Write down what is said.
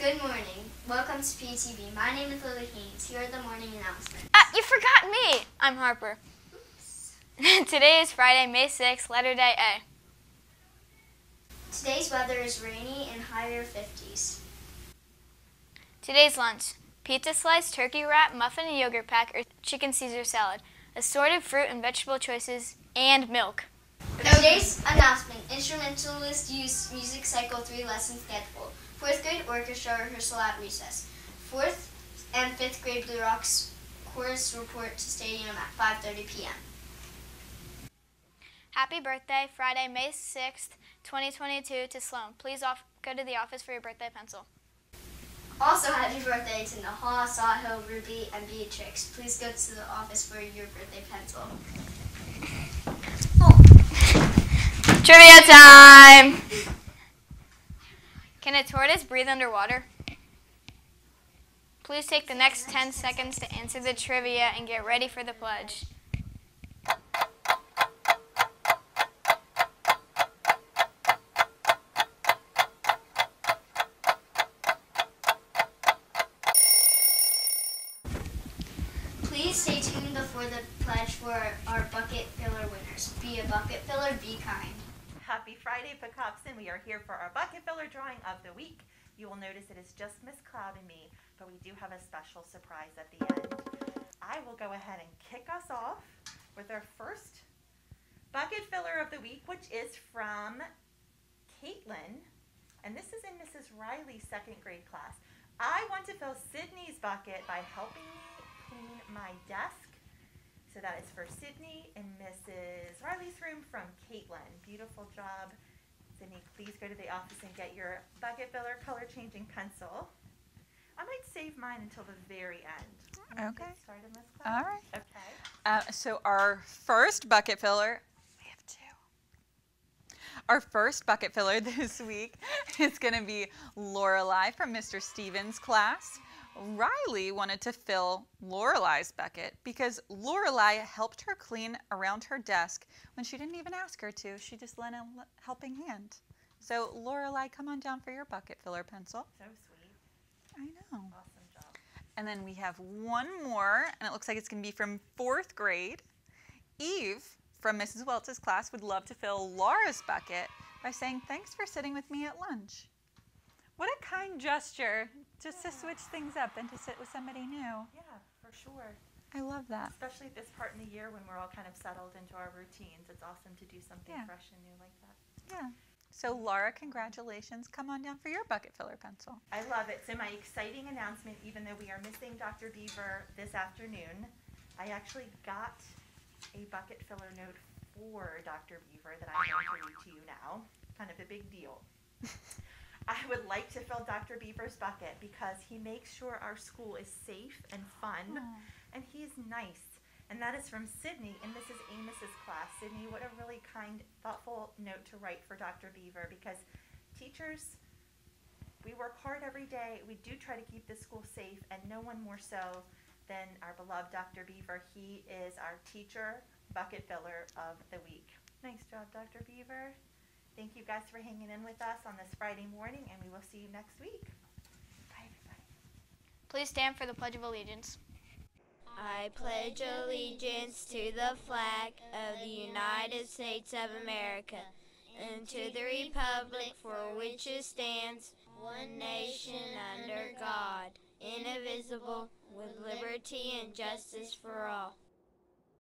Good morning. Welcome to PETV. My name is Lily Haynes. Here are the morning announcements. Ah, you forgot me! I'm Harper. Today is Friday, May 6th, letter day A. Today's weather is rainy and higher 50s. Today's lunch pizza slice, turkey wrap, muffin and yogurt pack, or chicken Caesar salad, assorted fruit and vegetable choices, and milk. Today's announcement instrumentalist use music cycle 3 lesson schedule. Fourth grade orchestra rehearsal at recess. Fourth and fifth grade Blue Rocks chorus report to stadium at 5.30 p.m. Happy birthday, Friday, May 6th, 2022, to Sloan. Please off- go to the office for your birthday pencil. Also, happy birthday to Nahal, Sahil, Ruby, and Beatrix. Please go to the office for your birthday pencil. Trivia time! Can a tortoise breathe underwater? Please take the next 10 seconds to answer the trivia and get ready for the pledge. Please stay tuned before the pledge for our bucket filler winners. Be a bucket filler, be kind. Happy Friday, Pocopson. We are here for our bucket filler drawing of the week. You will notice it is just Miss Cloud and me, but we do have a special surprise at the end. I will go ahead and kick us off with our first bucket filler of the week, which is from Caitlin. And this is in Mrs. Riley's second grade class. I want to fill Sydney's bucket by helping me clean my desk. So that is for Sydney in Mrs. Riley's room from Caitlin. Beautiful job. Sydney, please go to the office and get your bucket filler color changing pencil. I might save mine until the very end. Okay. Started? All right. Okay. Uh, so our first bucket filler, we have two. Our first bucket filler this week is going to be Lorelei from Mr. Stevens' class. Riley wanted to fill Lorelei's bucket because Lorelei helped her clean around her desk when she didn't even ask her to. She just lent a helping hand. So Lorelei, come on down for your bucket filler pencil. So sweet. I know. Awesome job. And then we have one more, and it looks like it's going to be from fourth grade. Eve from Mrs. Welch's class would love to fill Laura's bucket by saying, Thanks for sitting with me at lunch. What a kind gesture just to switch things up and to sit with somebody new. Yeah, for sure. I love that. Especially at this part in the year when we're all kind of settled into our routines. It's awesome to do something Yeah. fresh and new like that. Yeah. So, Laura, congratulations. Come on down for your bucket filler pencil. I love it. So my exciting announcement, even though we are missing Dr. Beaver this afternoon, I actually got a bucket filler note for Dr. Beaver that I'm going to read to you now. Kind of a big deal. I would like to fill Dr. Beaver's bucket because he makes sure our school is safe and fun, and he's nice. And that is from Sydney in Mrs. Amos's class. Sydney, what a really kind, thoughtful note to write for Dr. Beaver because teachers we work hard every day. We do try to keep the school safe, and no one more so than our beloved Dr. Beaver. He is our teacher bucket filler of the week. Nice job, Dr. Beaver. Thank you guys for hanging in with us on this Friday morning, and we will see you next week. Bye, everybody. Please stand for the Pledge of Allegiance. I pledge allegiance to the flag of the United States of America and to the republic for which it stands, one nation under God, indivisible, with liberty and justice for all.